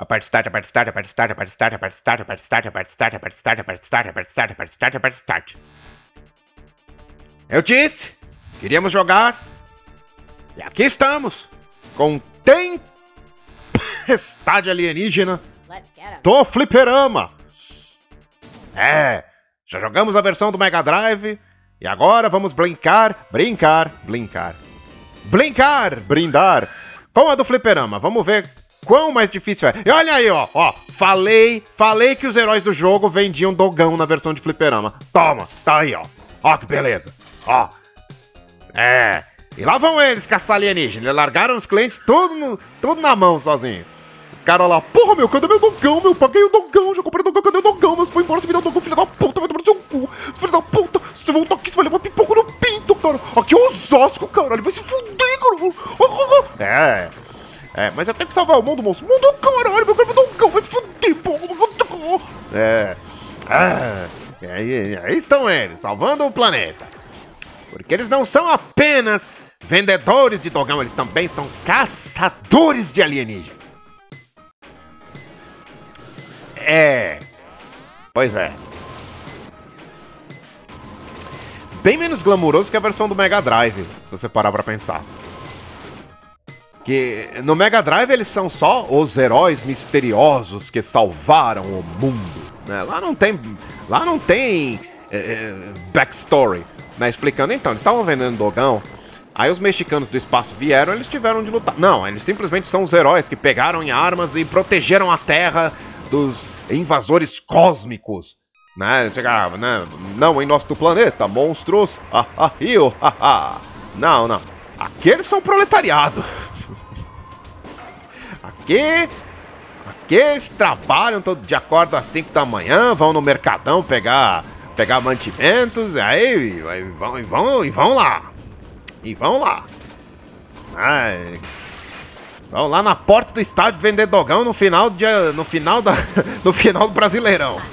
A parte start, a parte start, a parte start, a parte start, a parte start, a parte start, a parte start, a parte start, a parte start, a parte start, a parte start, a parte start. Eu disse, queríamos jogar. E aqui estamos, com tempestade alienígena do fliperama. É, já jogamos a versão do Mega Drive e agora vamos brincar, brincar, brincar. Brincar, brindar com a do fliperama. Vamos ver quão mais difícil é. E olha aí, ó, ó, falei, falei que os heróis do jogo vendiam dogão na versão de fliperama. Toma, tá aí, ó. Ó que beleza. Ó. É. E lá vão eles caçar alienígena. Largaram os clientes tudo, no, tudo na mão sozinho. O cara lá, porra, meu, cadê meu dogão, meu? Paguei o dogão, já comprei o dogão, cadê o dogão? Mas foi embora, você me deu o dogão, filho da puta, vai tomar no seu cu. Filho da puta, se você voltar aqui, você vai levar pipoco no pinto, cara. Aqui é Osasco, caralho, vai se fuder, cara. É. É, mas eu tenho que salvar o mundo, moço. Mundo, caralho, meu cara, dogão, vai se fuder, porra. É. Ah, aí, aí estão eles, salvando o planeta. Porque eles não são apenas vendedores de dogão, eles também são caçadores de alienígenas. É. Pois é. Bem menos glamuroso que a versão do Mega Drive, se você parar pra pensar. Que no Mega Drive eles são só os heróis misteriosos que salvaram o mundo. Né? Lá não tem, lá não tem é, é backstory, né? Explicando então, eles estavam vendendo dogão. Aí os mexicanos do espaço vieram, eles tiveram de lutar. Não, eles simplesmente são os heróis que pegaram em armas e protegeram a Terra dos invasores cósmicos. Né? Eles chegavam, né? Não em nosso planeta, monstros. Ah, ah, rio, ah. Não, não. Aqueles são proletariado. Aqui, aqui eles trabalham todo dia, acordam às 5 da manhã, vão no mercadão pegar, pegar mantimentos, aí e vão, e vão, e vão lá. E vão lá. Ai, vão lá na porta do estádio vender dogão no final, no final, da, no final do Brasileirão.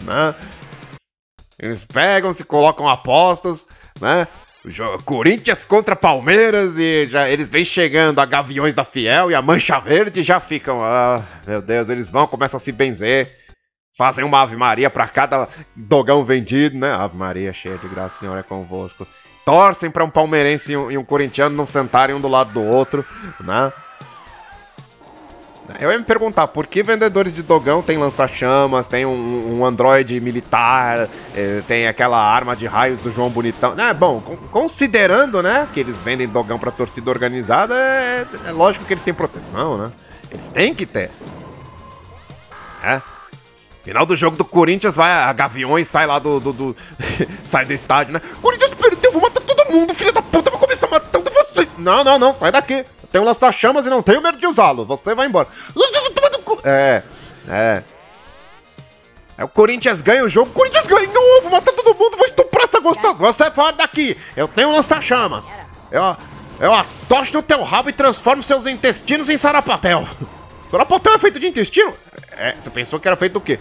né? Eles pegam, se colocam apostos, né? Corinthians contra Palmeiras e já eles vêm chegando a Gaviões da Fiel e a Mancha Verde já ficam, ah, meu Deus, eles vão, começam a se benzer, fazem uma Ave Maria para cada dogão vendido, né? Ave Maria cheia de graça, Senhor é convosco. Torcem para um palmeirense e um, corintiano não sentarem um do lado do outro, né? Eu ia me perguntar, por que vendedores de dogão tem lança-chamas, tem um, um androide militar, eh, tem aquela arma de raios do João Bonitão? É, bom, considerando, né, que eles vendem dogão pra torcida organizada, é, é lógico que eles têm proteção, né? Eles têm que ter. É. Final do jogo do Corinthians, vai a Gaviões, sai lá do. do, do sai do estádio, né? Corinthians perdeu, vou matar todo mundo, filho da puta, vou começar matando vocês. Não, não, não, sai daqui tenho um lança-chamas e não tenho medo de usá-lo. Você vai embora. É, é. É o Corinthians ganha o jogo. Corinthians ganhou, vou matar todo mundo, vou estuprar essa gostosa. Você fora daqui. Eu tenho um lança-chamas. Eu, eu atocho no teu rabo e transformo seus intestinos em sarapatel. Sarapatel é feito de intestino? É, você pensou que era feito do quê?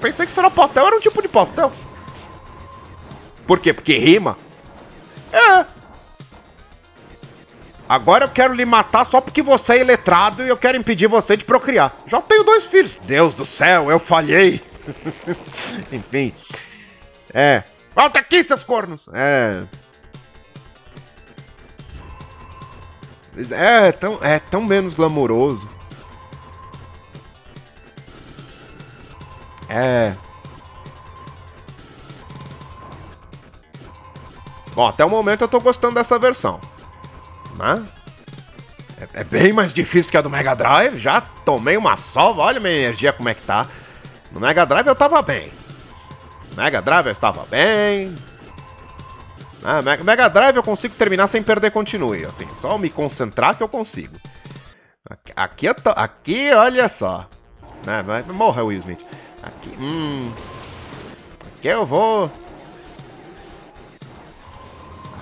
Pensei que sarapatel era um tipo de pastel. Por quê? Porque rima? É, Agora eu quero lhe matar só porque você é iletrado e eu quero impedir você de procriar. Já tenho dois filhos. Deus do céu, eu falhei. Enfim. É. Volta aqui, seus cornos. É. É tão, é tão menos glamouroso. É. Bom, até o momento eu tô gostando dessa versão né? É, é, bem mais difícil que a do Mega Drive. Já tomei uma sova, olha minha energia como é que tá. No Mega Drive eu tava bem. Mega Drive eu estava bem. Ah, Mega Drive eu consigo terminar sem perder continue, assim, só me concentrar que eu consigo. Aqui, eu tô, aqui olha só. Né, morra Will Smith. Aqui, hum. Aqui eu vou...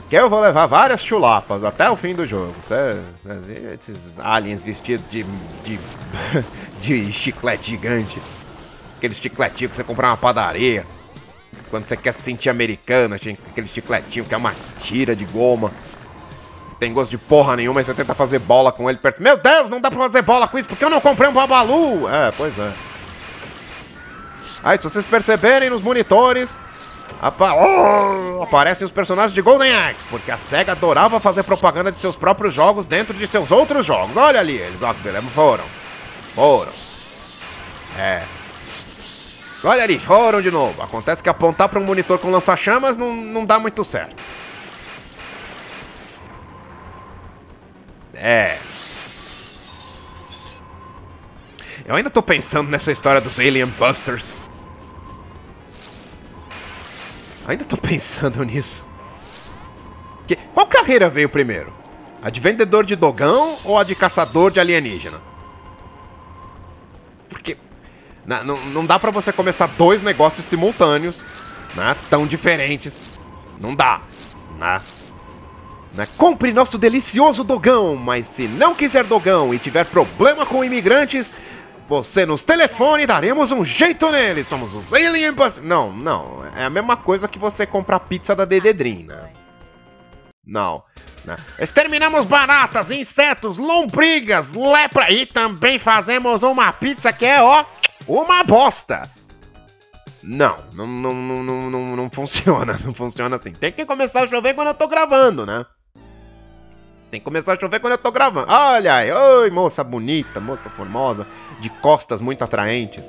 Aqui eu vou levar várias chulapas até o fim do jogo. Cê, esses aliens vestidos de, de, de chiclete gigante. Aqueles chicletinhos que você compra na padaria. Quando você quer se sentir americano, aquele chicletinho que é uma tira de goma. Tem gosto de porra nenhuma, mas você tenta fazer bola com ele perto. Meu Deus, não dá pra fazer bola com isso porque eu não comprei um Babalu. É, pois é. Aí, se vocês perceberem nos monitores, apa oh, aparecem os personagens de Golden Axe, porque a SEGA adorava fazer propaganda de seus próprios jogos dentro de seus outros jogos. Olha ali, eles, ó, beleza, foram. Foram. É. Olha ali, foram de novo. Acontece que apontar para um monitor com lança-chamas não, não dá muito certo. É. Eu ainda tô pensando nessa história dos Alien Busters. Ainda tô pensando nisso. Que, qual carreira veio primeiro? A de vendedor de dogão ou a de caçador de alienígena? Porque não, não, dá pra você começar dois negócios simultâneos, né, tão diferentes. Não dá, né? né? Compre nosso delicioso dogão, mas se não quiser dogão e tiver problema com imigrantes, você nos telefone e daremos um jeito neles. Somos os Alien. Não, não. É a mesma coisa que você comprar pizza da Dededrina. Não. não. Exterminamos baratas, insetos, lombrigas, lepra e também fazemos uma pizza que é, ó, uma bosta. Não, não, não, não, não, não funciona, não funciona assim. Tem que começar a chover quando eu tô gravando, né? Tem que começar a chover quando eu tô gravando. Olha aí, oi, moça bonita, moça formosa de costas muito atraentes.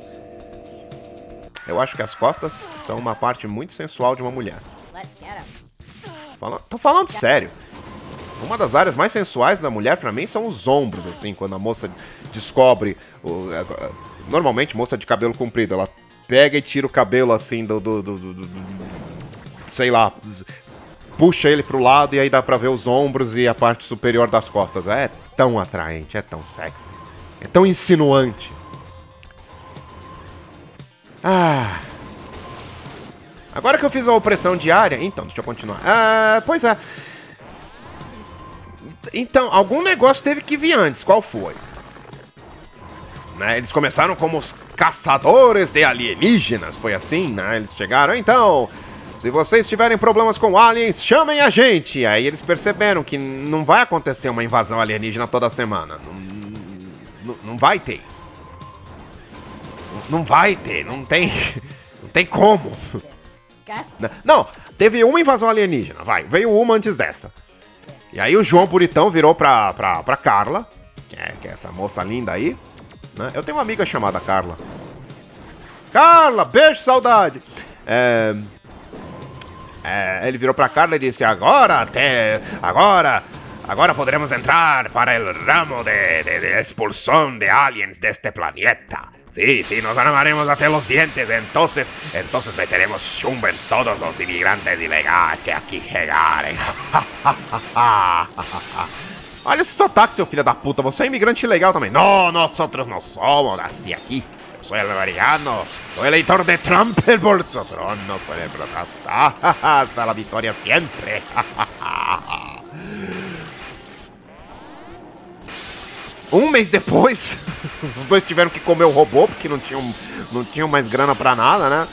Eu acho que as costas são uma parte muito sensual de uma mulher. Fala, tô falando sério. Uma das áreas mais sensuais da mulher para mim são os ombros, assim, quando a moça descobre. O, normalmente, moça de cabelo comprido, ela pega e tira o cabelo assim do. do, do, do, do sei lá. Puxa ele pro lado e aí dá pra ver os ombros e a parte superior das costas. É tão atraente, é tão sexy. É tão insinuante. Ah. Agora que eu fiz a opressão diária. Então, deixa eu continuar. Ah, pois é. Então, algum negócio teve que vir antes. Qual foi? Né, eles começaram como os caçadores de alienígenas. Foi assim, né? Eles chegaram. Então, se vocês tiverem problemas com aliens, chamem a gente. Aí eles perceberam que não vai acontecer uma invasão alienígena toda semana. Não, não vai ter isso. Não vai ter, não tem. Não tem como. Não, teve uma invasão alienígena, vai. Veio uma antes dessa. E aí o João Buritão virou pra, pra, pra Carla, que é, que é essa moça linda aí. Né? Eu tenho uma amiga chamada Carla. Carla, beijo, saudade. É, é, ele virou pra Carla e disse: Agora, até. Agora, Agora podremos entrar para o ramo de, de, de, expulsão de aliens deste planeta. Sí, sí, nos armaremos até os dientes. Entonces, entonces meteremos chumbo en todos os imigrantes ilegais que aqui chegarem. Olha esse sotaque, seu filho da puta. Você é imigrante ilegal também. Não, nós outros não somos assim aqui. Sou el americano. Sou eleitor de Trump, el bolsotron. No soy el Hasta la victoria siempre. Um mês depois, os dois tiveram que comer o robô, porque não tinham, não tinham mais grana pra nada, né?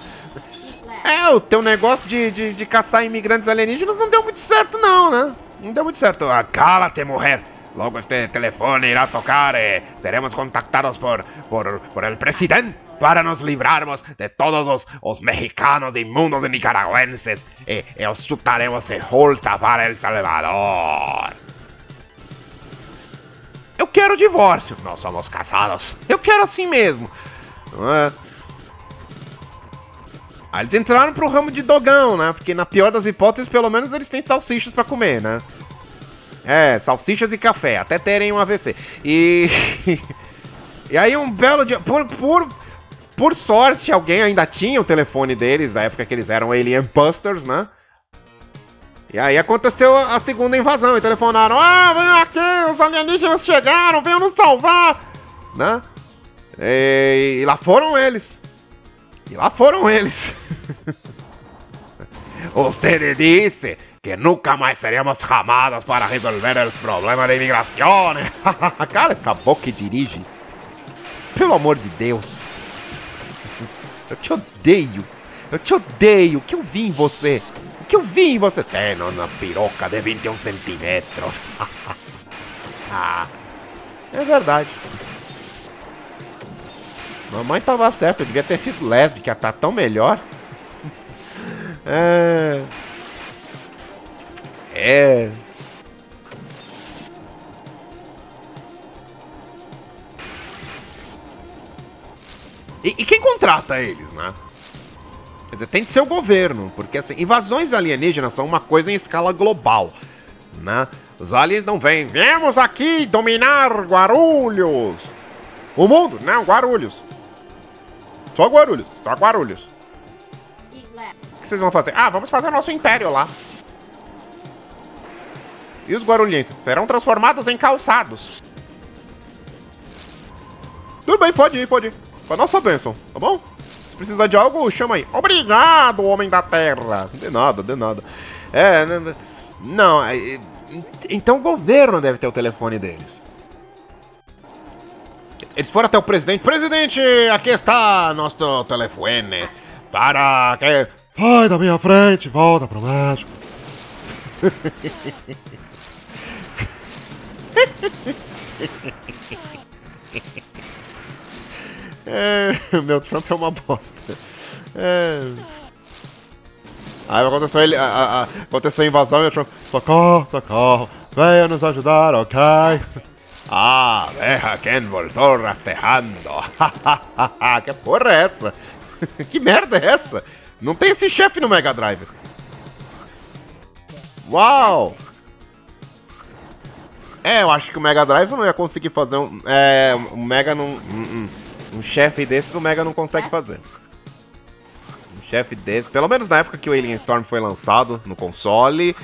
É, o teu negócio de, de, de caçar imigrantes alienígenas não deu muito certo, não, né? Não deu muito certo. Ah, cala-te, mulher! Logo este telefone irá tocar e seremos contactados por, por, por el presidente para nos livrarmos de todos os, os mexicanos imundos e nicaragüenses e, e os chutaremos de volta para El Salvador. Eu quero divórcio. Nós somos casados. Eu quero assim mesmo. É? Eles entraram pro ramo de dogão, né? Porque na pior das hipóteses, pelo menos eles têm salsichas para comer, né? É, salsichas e café, até terem um AVC. E. e aí um belo dia. Por, por, por sorte, alguém ainda tinha o telefone deles, na época que eles eram Alien Busters, né? E aí aconteceu a segunda invasão e telefonaram: Ah, vem aqui, os alienígenas chegaram, venham nos salvar! Né? E, e lá foram eles. E lá foram eles. Você disse que nunca mais seríamos chamados para resolver os problemas de imigração. Cala essa boca e dirige. Pelo amor de Deus. Eu te odeio. Eu te odeio. O que eu vi em você? O que eu vi em você? Tem uma piroca de 21 centímetros. ah, é verdade. Mamãe tava certa, eu devia ter sido lésbica, tá tão melhor. é... É... E, e, quem contrata eles, né? Quer dizer, tem de ser o governo, porque assim, invasões alienígenas são uma coisa em escala global, né? Os aliens não vêm, viemos aqui dominar Guarulhos. O mundo? Não, Guarulhos. Só Guarulhos, só Guarulhos. O que vocês vão fazer? Ah, vamos fazer nosso império lá. E os guarulhenses serão transformados em calçados. Tudo bem, pode ir, pode ir. Com a nossa bênção, tá bom? Se precisar de algo, chama aí. Obrigado, homem da terra. De nada, de nada. É, não, então o governo deve ter o telefone deles. Eles foram até o presidente. Presidente, aqui está nosso telefone. Para que... Sai da minha frente, volta pro México. é, meu Trump é uma bosta. É... Aí aconteceu, ele, a, a, aconteceu a invasão e o Trump... Socorro, socorro, venha nos ajudar, ok? Ah, veja quem voltou rastejando. que porra é essa? que merda é essa? Não tem esse chefe no Mega Drive. Uau! É, eu acho que o Mega Drive não ia conseguir fazer um... É, um Mega não... Um, um, um chefe desses o Mega não consegue fazer. Um chefe desses... Pelo menos na época que o Alien Storm foi lançado no console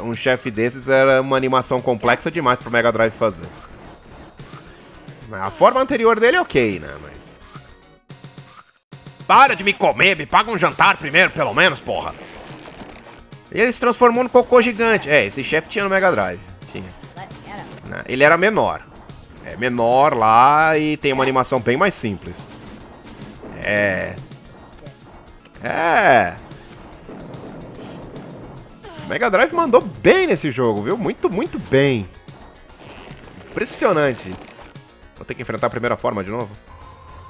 um chefe desses era uma animação complexa demais pro Mega Drive fazer. A forma anterior dele é ok, né? Mas. Para de me comer, me paga um jantar primeiro, pelo menos, porra. Ele se transformou no cocô gigante. É, esse chefe tinha no Mega Drive. Tinha. Né, ele era menor. É menor lá e tem uma animação bem mais simples. É. É. O Mega Drive mandou bem nesse jogo, viu? Muito, muito bem. Impressionante. Vou ter que enfrentar a primeira forma de novo.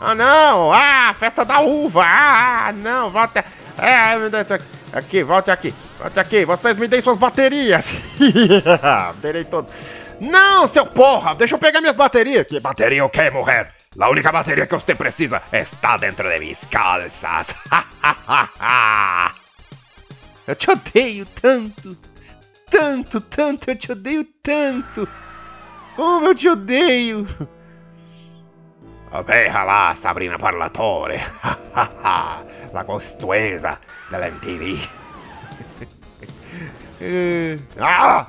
Ah, não! Ah, festa da uva! Ah, não, volta... É, aqui, volte aqui. Volte aqui, vocês me deem suas baterias. Terei todo... Não, seu porra! Deixa eu pegar minhas baterias. Que bateria o quê, mulher? A única bateria que você precisa está dentro de minhas calças. Eu te odeio tanto. Tanto, tanto, eu te odeio tanto. Como eu te odeio. Veja lá, Sabrina Parlatore. La gostosa della MTV. ah!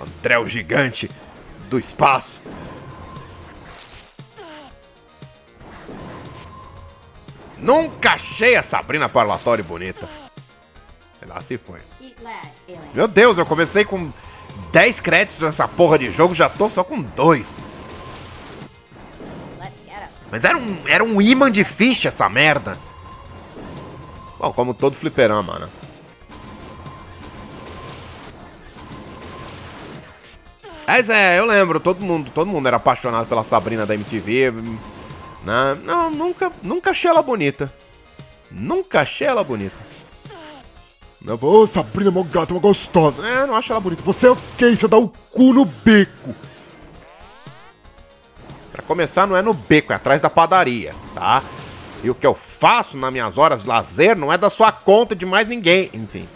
André o gigante do espaço. Nunca achei a Sabrina Parlatório bonita. Lá, se foi. Meu Deus, eu comecei com 10 créditos nessa porra de jogo, já tô só com 2. Mas era um, era um imã de ficha essa merda. Bom, como todo fliperama, né? Mas é, eu lembro, todo mundo, todo mundo era apaixonado pela Sabrina da MTV. Né? Não, nunca, nunca achei ela bonita. Nunca achei ela bonita. Não, ô, Sabrina, mó gata, uma gostosa. É, não acho ela bonita. Você é o quê? Você dá o cu no beco. Pra começar, não é no beco, é atrás da padaria, tá? E o que eu faço nas minhas horas de lazer não é da sua conta de mais ninguém. Enfim.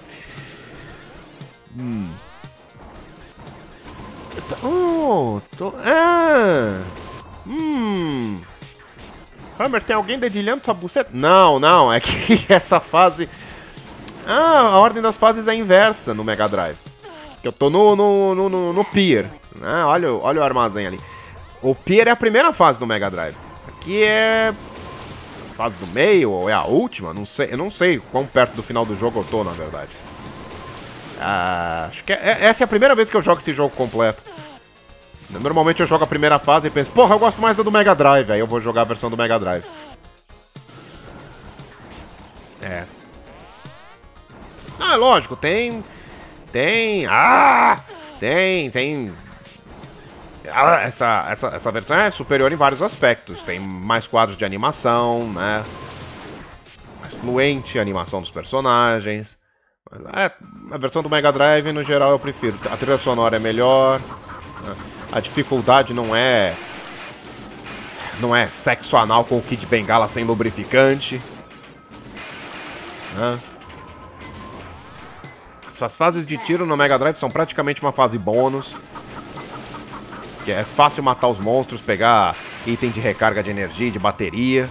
Hum. Oh, tô... Ah! Hum... Hammer, tem alguém dedilhando sua buceta? Não, não, é que essa fase... Ah, a ordem das fases é inversa no Mega Drive. Eu tô no, no, no, no, no Pier. Né? Olha, olha o armazém ali. O Pier é a primeira fase do Mega Drive. Aqui é... fase do meio ou é a última, não sei, eu não sei quão perto do final do jogo eu tô, na verdade. Ah, acho que é, é, essa é a primeira vez que eu jogo esse jogo completo. Normalmente eu jogo a primeira fase e penso, porra, eu gosto mais da do Mega Drive, aí eu vou jogar a versão do Mega Drive. É. Ah, lógico, tem. Tem. Ah! Tem, tem. Essa, essa, essa versão é superior em vários aspectos. Tem mais quadros de animação, né? Mais fluente a animação dos personagens. É, a versão do Mega Drive, no geral, eu prefiro. A trilha sonora é melhor. Né? A dificuldade não é. Não é sexo anal com o Kid Bengala sem lubrificante. Né? Suas fases de tiro no Mega Drive são praticamente uma fase bônus. Que é fácil matar os monstros, pegar item de recarga de energia, de bateria.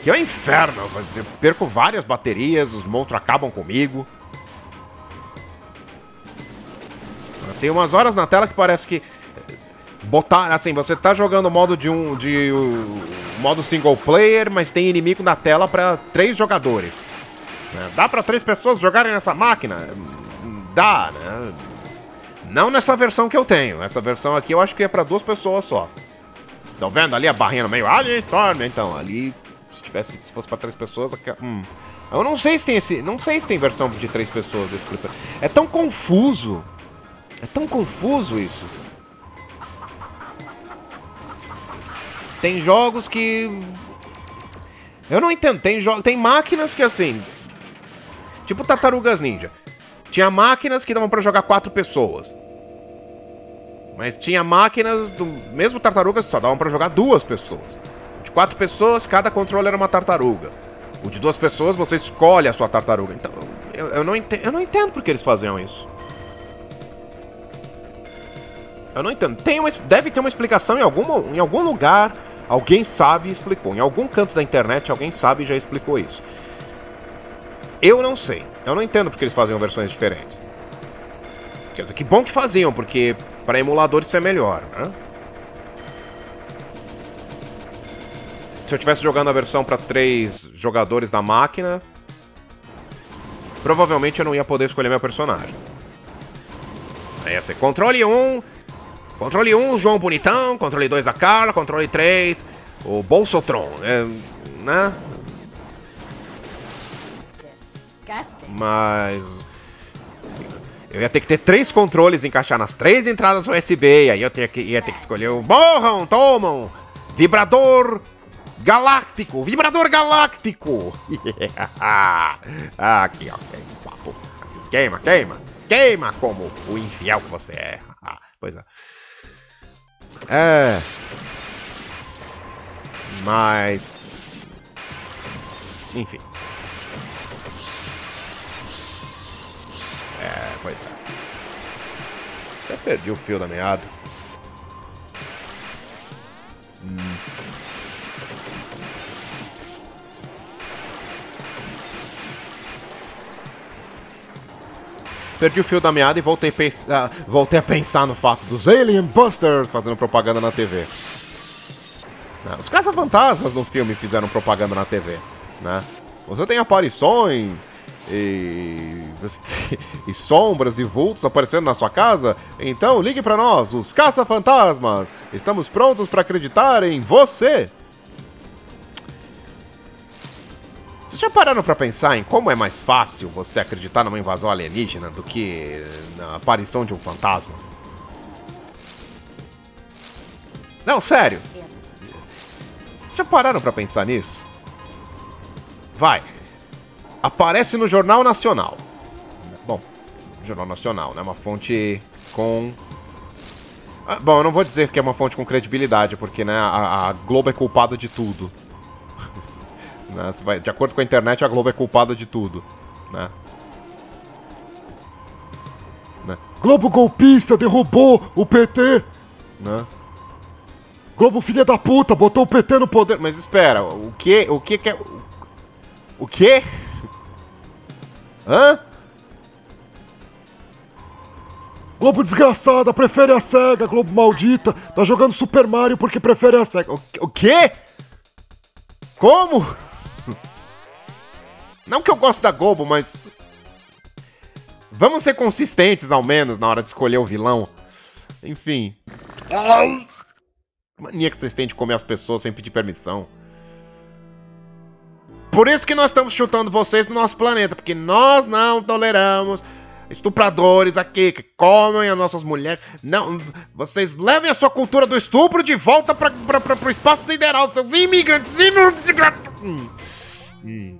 Aqui é o um inferno. Eu perco várias baterias, os monstros acabam comigo. Tem umas horas na tela que parece que botar, assim, você tá jogando modo de um de um, modo single player, mas tem inimigo na tela para três jogadores. Né? Dá para três pessoas jogarem nessa máquina? Dá, né? Não nessa versão que eu tenho. Essa versão aqui eu acho que é para duas pessoas só. Estão vendo ali a barrinha no meio? Ali, Storm. Então, ali, se tivesse, se fosse para três pessoas, hum. Eu não sei se tem esse, não sei se tem versão de três pessoas desse Flipper. É tão confuso. É tão confuso isso. Tem jogos que eu não entendo. Tem tem máquinas que assim, tipo Tartarugas Ninja. Tinha máquinas que davam para jogar quatro pessoas. Mas tinha máquinas do mesmo Tartarugas só davam para jogar duas pessoas. Quatro pessoas, cada controle era uma tartaruga. O de duas pessoas, você escolhe a sua tartaruga. Então, eu, eu, não, entendo, eu não entendo porque eles faziam isso. Eu não entendo. Tem uma, deve ter uma explicação em, algum em algum lugar. Alguém sabe e explicou. Em algum canto da internet, alguém sabe e já explicou isso. Eu não sei. Eu não entendo porque eles faziam versões diferentes. Quer dizer, que bom que faziam, porque para emulador isso é melhor, né? Se eu estivesse jogando a versão para três jogadores da máquina, provavelmente eu não ia poder escolher meu personagem. Aí ia ser controle 1, controle 1, João Bonitão, controle 2 da Carla, controle 3, o Bolsotron, é, né? Mas. Eu ia ter que ter três controles, encaixar nas três entradas USB, aí eu ter que, ia ter que escolher o. Morram, tomam! Vibrador galáctico! Vibrador galáctico! Yeah. Ah, aqui, ó. Papo. Queima, queima! Queima como o infiel que você é! Pois é. É. Mas. Enfim. É, pois é. Até perdi o fio da meada. Hum. Perdi o fio da meada e voltei, pensar, voltei a pensar no fato dos Alien Busters fazendo propaganda na TV. Né? Os caça-fantasmas no filme fizeram propaganda na TV. Né? Você tem aparições e, e sombras e vultos aparecendo na sua casa, então ligue para nós, os Caça-Fantasmas. Estamos prontos para acreditar em você. Vocês já pararam para pensar em como é mais fácil você acreditar numa invasão alienígena do que na aparição de um fantasma? Não, sério. Vocês já pararam para pensar nisso? Vai aparece no Jornal Nacional. Bom, Jornal Nacional, né? Uma fonte com. Ah, bom, eu não vou dizer que é uma fonte com credibilidade, porque né, a, a Globo é culpada de tudo. Né? vai, de acordo com a internet, a Globo é culpada de tudo. Né? né? Globo golpista derrubou o PT! Né? Globo filha da puta, botou o PT no poder. Mas espera, o que, o que que é, o que? Hã? Globo desgraçada, prefere a SEGA, Globo maldita. Tá jogando Super Mario porque prefere a SEGA. O, o quê? Como? Não que eu gosto da Globo, mas. Vamos ser consistentes, ao menos, na hora de escolher o vilão. Enfim. Mania que vocês têm de comer as pessoas sem pedir permissão. Por isso que nós estamos chutando vocês do nosso planeta, porque nós não toleramos estupradores aqui que comem as nossas mulheres. Não, vocês levem a sua cultura do estupro de volta para o espaço sideral, seus imigrantes. imigrantes. Hum. Hum.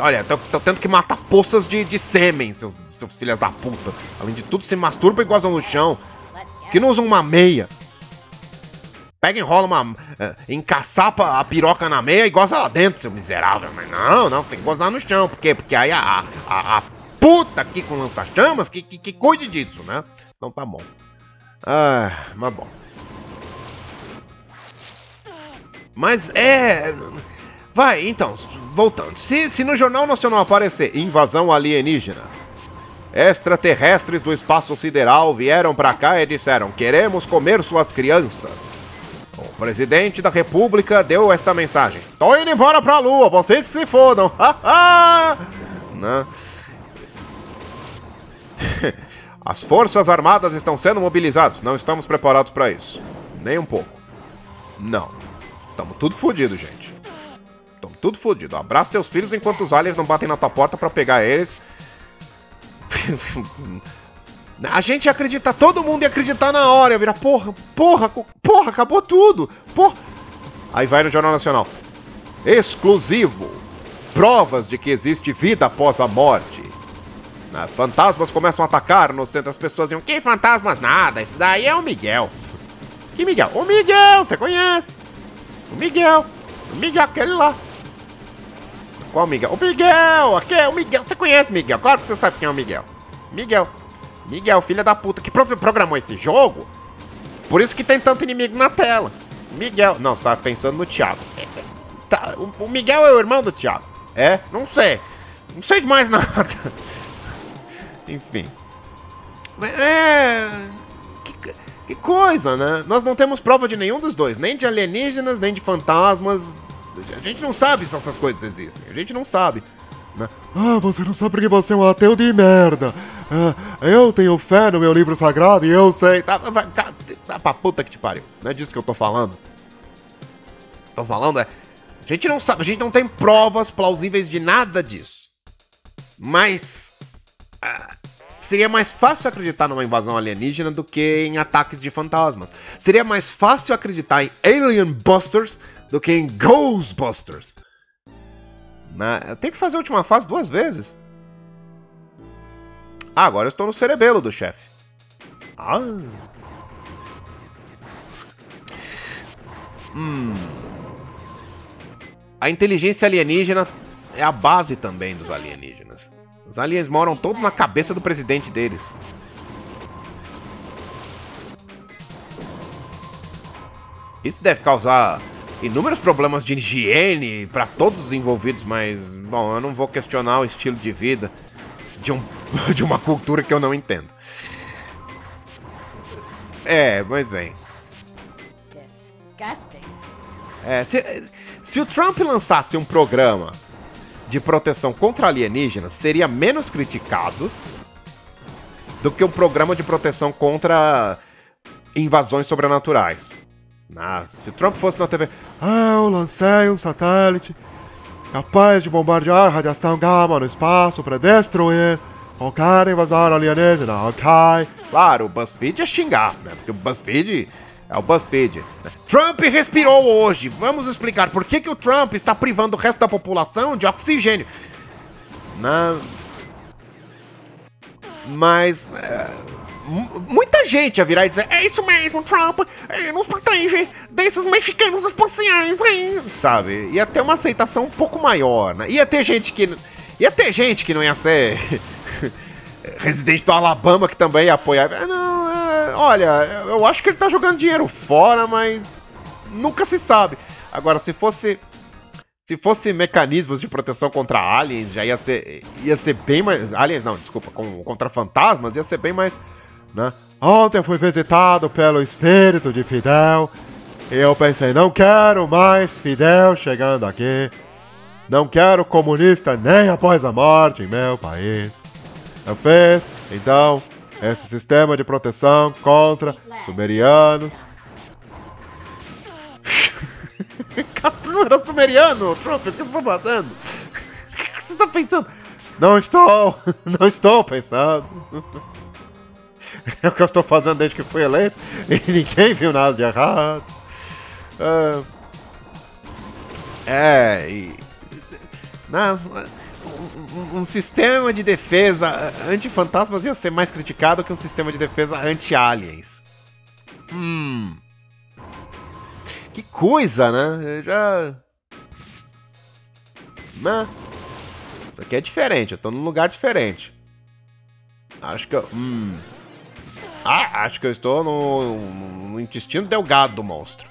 Olha, tô, tendo que matar poças de, de sêmen, seus, seus filhos da puta. Além de tudo, se masturba e gozam no chão. Que não usam uma meia. Pega, enrola uma. Uh, encaçapa a piroca na meia e goza lá dentro, seu miserável. Mas não, não, tem que gozar no chão. Por quê? Porque aí a, a, a puta aqui com lança-chamas que, que, que, cuide disso, né? Então tá bom. Ah, mas bom. Mas é. Vai, então, voltando. Se, se no Jornal Nacional aparecer invasão alienígena, extraterrestres do espaço sideral vieram para cá e disseram: queremos comer suas crianças. O presidente da república deu esta mensagem: tô indo embora pra lua, vocês que se fodam. Né? As forças armadas estão sendo mobilizadas. Não estamos preparados para isso. Nem um pouco. Não. Estamos tudo fodido, gente. Tudo fodido. Abraça teus filhos enquanto os aliens não batem na tua porta para pegar eles. A gente ia acreditar, todo mundo ia acreditar na hora, ia virar, porra, porra, porra, acabou tudo, porra. Aí vai no Jornal Nacional. Exclusivo. Provas de que existe vida após a morte. Ah, fantasmas começam a atacar no centro. As pessoas diziam, que fantasmas nada, isso daí é o Miguel. Que Miguel? O Miguel, você conhece. O Miguel. O Miguel, aquele lá. Qual Miguel? O Miguel, aquele, o Miguel. Você conhece Miguel? Claro que você sabe quem é o Miguel. Miguel. Miguel, filha da puta, que programou esse jogo. Por isso que tem tanto inimigo na tela. Miguel. Não, você tava pensando no Thiago. É, é, tá, o, o, Miguel é o irmão do Thiago. É? Não sei. Não sei de mais nada. Enfim. É. Que, que coisa, né? Nós não temos prova de nenhum dos dois. Nem de alienígenas, nem de fantasmas. A gente não sabe se essas coisas existem. A gente não sabe. Né? Ah, você não sabe porque você é um ateu de merda. Ah, eu tenho fé no meu livro sagrado e eu sei. Tá, tá, tá, tá pra puta que te pariu. Não é disso que eu tô falando. Tô falando é. A gente não sabe, a gente não tem provas plausíveis de nada disso. Mas. Ah, seria mais fácil acreditar numa invasão alienígena do que em ataques de fantasmas. Seria mais fácil acreditar em Alien Busters do que em Ghostbusters. Na... Eu tenho que fazer a última fase duas vezes. Ah, agora eu estou no cerebelo do chefe. Ah. Hum. A inteligência alienígena é a base também dos alienígenas. Os aliens moram todos na cabeça do presidente deles. Isso deve causar inúmeros problemas de higiene para todos os envolvidos, mas, bom, eu não vou questionar o estilo de vida de, um, de uma cultura que eu não entendo. É, mas bem. É, se, se o Trump lançasse um programa de proteção contra alienígenas, seria menos criticado do que um programa de proteção contra invasões sobrenaturais. Ah, se Trump fosse na TV, ah, eu lancei um satélite capaz de bombardear radiação gama no espaço para destruir qualquer invasão alienígena, ok? Claro, o BuzzFeed ia xingar, né? Porque o BuzzFeed é o BuzzFeed. Trump respirou hoje. Vamos explicar por que, que o Trump está privando o resto da população de oxigênio. Na... Mas... É muita gente ia virar e dizer: É isso mesmo, Trump, nos protege desses mexicanos espaciais, hein? sabe? Ia ter uma aceitação um pouco maior, né? Ia ter gente que. Ia ter gente que não ia ser. residente do Alabama que também ia apoiar. Não, olha, eu acho que ele tá jogando dinheiro fora, mas nunca se sabe. Agora, se fosse. Se fosse mecanismos de proteção contra aliens, já ia ser. ia ser bem mais. Aliens não, desculpa, com, contra fantasmas, ia ser bem mais né? Ontem fui visitado pelo espírito de Fidel E eu pensei, não quero mais Fidel chegando aqui. Não quero comunista nem após a morte em meu país. Eu fiz, então, esse sistema de proteção contra sumerianos. Castro não era sumeriano, Trump, o que você está fazendo? O que você está pensando? Não estou, não estou pensando. É o que eu estou fazendo desde que fui eleito e ninguém viu nada de errado. Uh, é, e. Não, um, sistema de defesa anti-fantasmas ia ser mais criticado que um sistema de defesa anti-aliens. Hum. Que coisa, né? Eu já. Né? Isso aqui é diferente, eu tô num lugar diferente. Acho que eu. Hum. Ah, acho que eu estou no, no intestino delgado do monstro.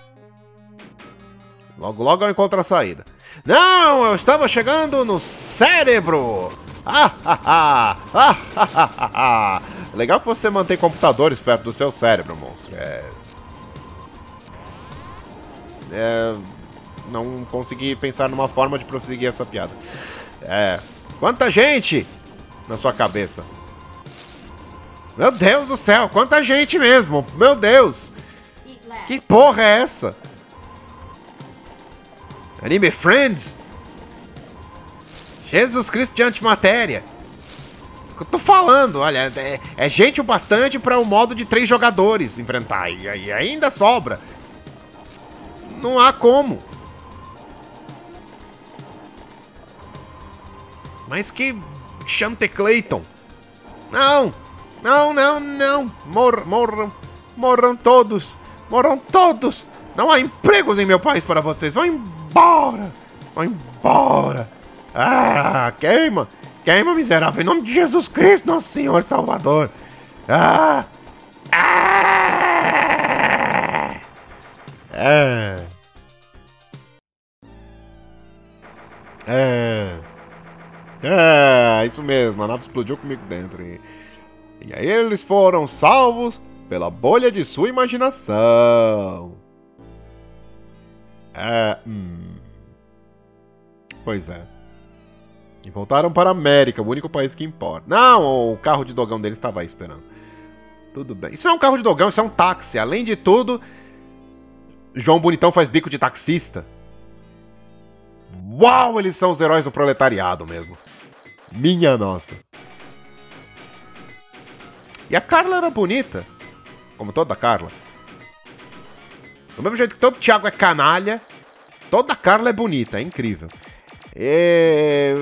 Logo, logo eu encontro a saída. Não, eu estava chegando no cérebro! Ah, ah, ah, ah, ah, Legal que você mantém computadores perto do seu cérebro, monstro. É... é... Não consegui pensar numa forma de prosseguir essa piada. É... Quanta gente na sua cabeça. Meu Deus do céu, quanta gente mesmo! Meu Deus! Que porra é essa? Anime Friends? Jesus Cristo de antimatéria! Eu tô falando? Olha, é, é gente o bastante para o um modo de três jogadores enfrentar. E, e ainda sobra. Não há como. Mas que Chante Clayton. Não! Não, não, não. Mor morram. Morram todos. Morram todos. Não há empregos em meu país para vocês. Vão embora. Vão embora. Ah, queima. Queima, miserável. Em nome de Jesus Cristo, nosso Senhor Salvador. Ah. Ah. É. É. É, isso mesmo. A nave explodiu comigo dentro. E... E aí eles foram salvos pela bolha de sua imaginação. É. Hum. Pois é. E voltaram para a América, o único país que importa. Não, o carro de dogão deles estava aí esperando. Tudo bem. Isso não é um carro de dogão, isso é um táxi. Além de tudo, João Bonitão faz bico de taxista. Uau, eles são os heróis do proletariado mesmo. Minha nossa. E a Carla era bonita. Como toda Carla. Do mesmo jeito que todo Thiago é canalha, toda Carla é bonita, é incrível. E...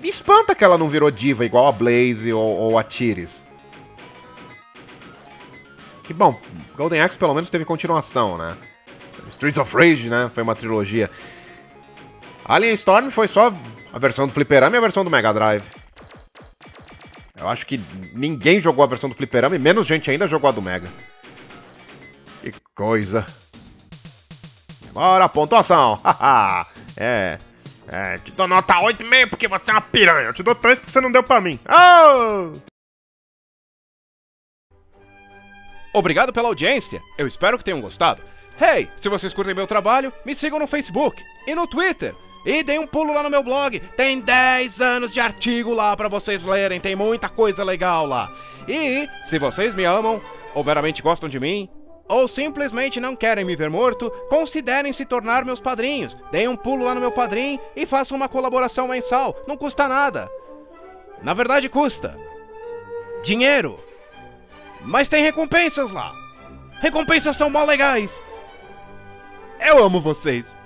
Me espanta que ela não virou diva igual a Blaze ou, ou a Tiris. Que bom, Golden Axe pelo menos teve continuação, né? Streets of Rage, né? Foi uma trilogia. Alien Storm foi só a versão do Fliperama e a versão do Mega Drive. Eu acho que ninguém jogou a versão do Fliperama e menos gente ainda jogou a do Mega. Que coisa. Bora, pontuação. é. É, te dou nota 8,5 porque você é uma piranha. Eu te dou 3 porque você não deu pra mim. Oh! Obrigado pela audiência. Eu espero que tenham gostado. Hey, se vocês curtem meu trabalho, me sigam no Facebook e no Twitter. E deem um pulo lá no meu blog, tem 10 anos de artigo lá para vocês lerem, tem muita coisa legal lá. E se vocês me amam, ou meramente gostam de mim, ou simplesmente não querem me ver morto, considerem se tornar meus padrinhos. Deem um pulo lá no meu padrinho e façam uma colaboração mensal, não custa nada. Na verdade custa. Dinheiro. Mas tem recompensas lá. Recompensas são mó legais. Eu amo vocês.